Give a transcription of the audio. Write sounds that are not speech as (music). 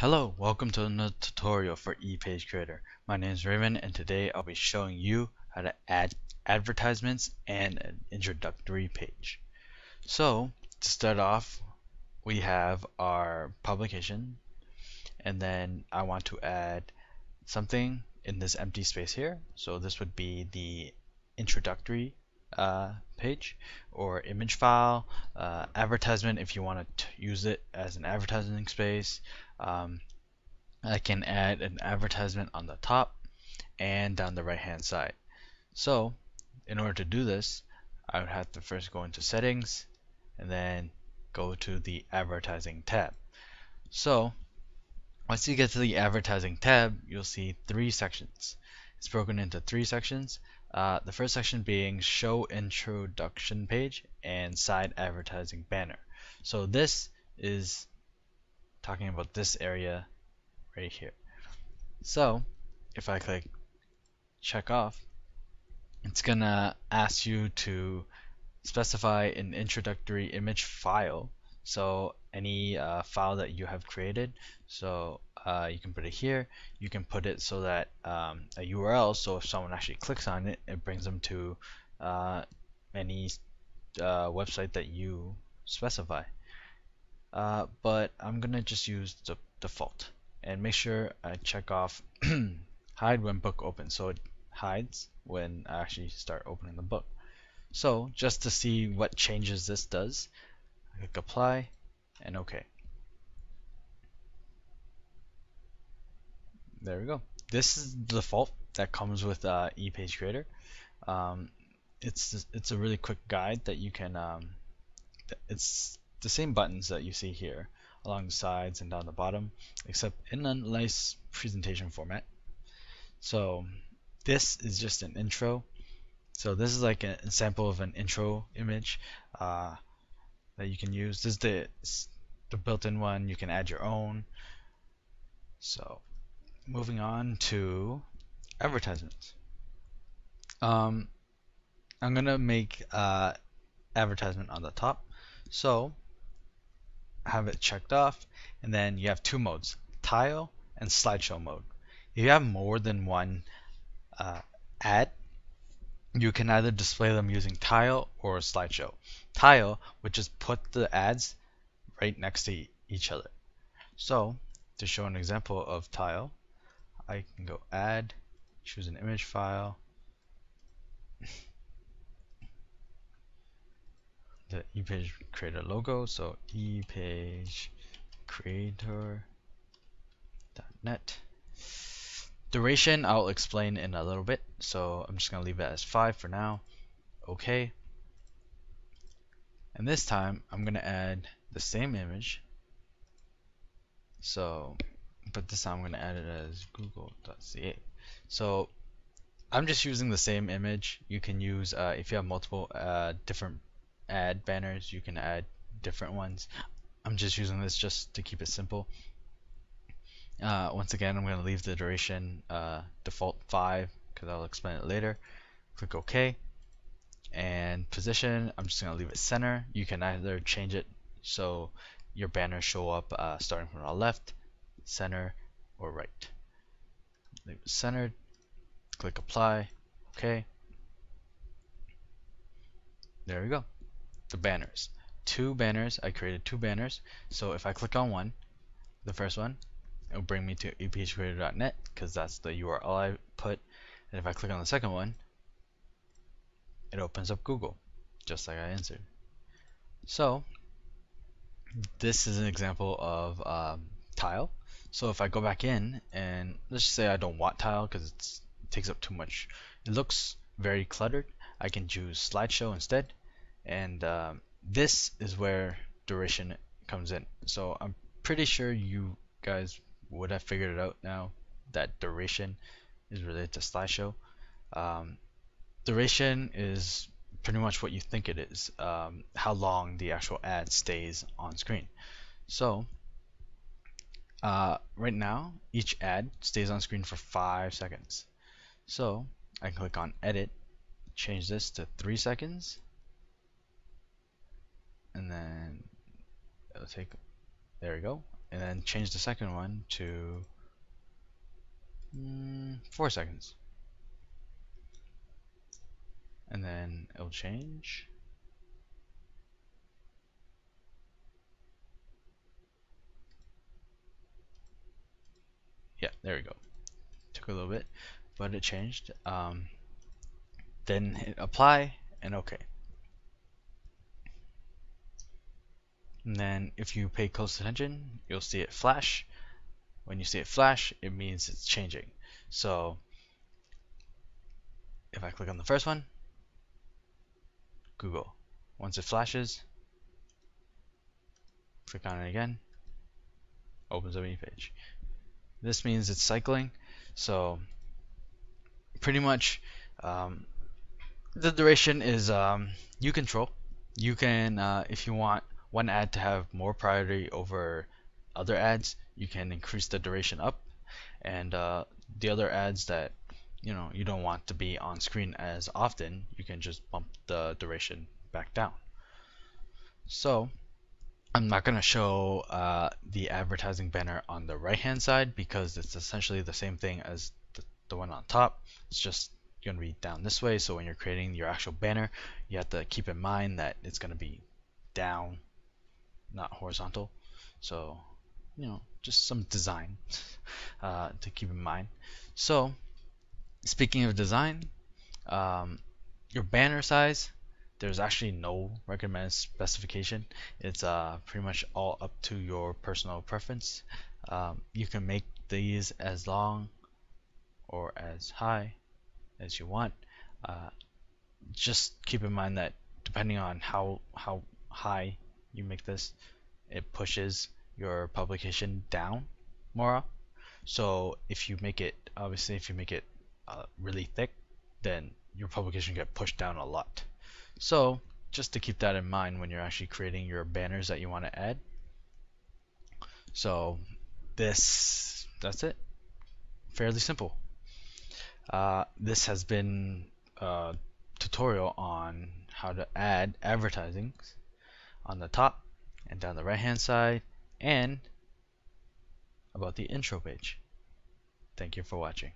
Hello, welcome to another tutorial for ePage Creator. My name is Raymond and today I'll be showing you how to add advertisements and an introductory page. So to start off we have our publication and then I want to add something in this empty space here. So this would be the introductory uh, page or image file, uh, advertisement if you want to use it as an advertising space. Um, I can add an advertisement on the top and down the right hand side. So in order to do this, I would have to first go into settings and then go to the advertising tab. So once you get to the advertising tab, you'll see three sections. It's broken into three sections. Uh, the first section being show introduction page and side advertising banner. So this is talking about this area right here. So if I click check off, it's gonna ask you to specify an introductory image file. So any uh, file that you have created. So uh, you can put it here. You can put it so that um, a URL. So if someone actually clicks on it, it brings them to uh, any uh, website that you specify. Uh, but I'm gonna just use the default and make sure I check off (clears throat) hide when book opens so it hides when I actually start opening the book. So just to see what changes this does, I click apply and OK. There we go. This is the default that comes with uh, ePage Creator. Um, it's it's a really quick guide that you can. Um, it's the same buttons that you see here along the sides and down the bottom, except in a nice presentation format. So this is just an intro. So this is like a, sample of an intro image. Uh, that you can use. This is the, the built-in one. You can add your own. So moving on to advertisements. Um, I'm gonna make uh, advertisement on the top. So have it checked off, and then you have two modes: tile and slideshow mode. If you have more than one uh, ad, you can either display them using tile or slideshow. Tile would just put the ads right next to each other. So to show an example of tile, I can go add, choose an image file, the ePage creator logo, so ePage creator.net. Duration I'll explain in a little bit, so I'm just going to leave it as 5 for now. Okay. And this time I'm going to add the same image. So, but this time I'm going to add it as google.ca. So I'm just using the same image. You can use, uh, if you have multiple uh, different ad banners, you can add different ones. I'm just using this just to keep it simple. Uh, once again, I'm going to leave the duration uh, default 5 because I'll explain it later. Click OK. And position, I'm just going to leave it center. You can either change it so your banners show up uh, starting from the left, center, or right. Leave it centered. Click Apply. OK. There we go. The banners. Two banners. I created two banners. So if I click on one, the first one, it'll bring me to ePageCreator.net because that's the URL I put. And if I click on the second one, it opens up Google, just like I answered. So this is an example of um, tile. So if I go back in and let's say I don't want tile because it takes up too much. It looks very cluttered. I can choose slideshow instead. And um, this is where duration comes in. So I'm pretty sure you guys would have figured it out now that duration is related to slideshow. Um, duration is pretty much what you think it is, um, how long the actual ad stays on screen. So uh, right now, each ad stays on screen for five seconds. So I can click on edit, change this to three seconds, and then it'll take, there we go. and then change the second one to mm, 4 seconds. And then it'll change. There we go. Took a little bit, but it changed. Um, then hit apply and OK. And then if you pay close attention, you'll see it flash. When you see it flash, it means it's changing. So if I click on the first one, Google. Once it flashes, click on it again, opens up a new page. This means it's cycling. So pretty much um, the duration is um, you control. You can, uh, if you want one ad to have more priority over other ads, you can increase the duration up. And uh, the other ads that you know you don't want to be on screen as often, you can just bump the duration back down. So I'm not going to show uh, the advertising banner on the right hand side because it's essentially the same thing as the, the one on top. It's just going to be down this way. So when you're creating your actual banner, you have to keep in mind that it's going to be down, not horizontal. So, you know, just some design (laughs) uh, to keep in mind. So, speaking of design, um, your banner size there's actually no recommended specification. It's uh, pretty much all up to your personal preference. Um, you can make these as long or as high as you want. Uh, just keep in mind that depending on how how high you make this, it pushes your publication down more. So if you make it, obviously, if you make it uh, really thick, then your publication get pushed down a lot. So just to keep that in mind when you're actually creating your banners that you want to add. So this, that's it. Fairly simple. Uh, this has been a tutorial on how to add advertising on the top and down the right hand side and about the intro page. Thank you for watching.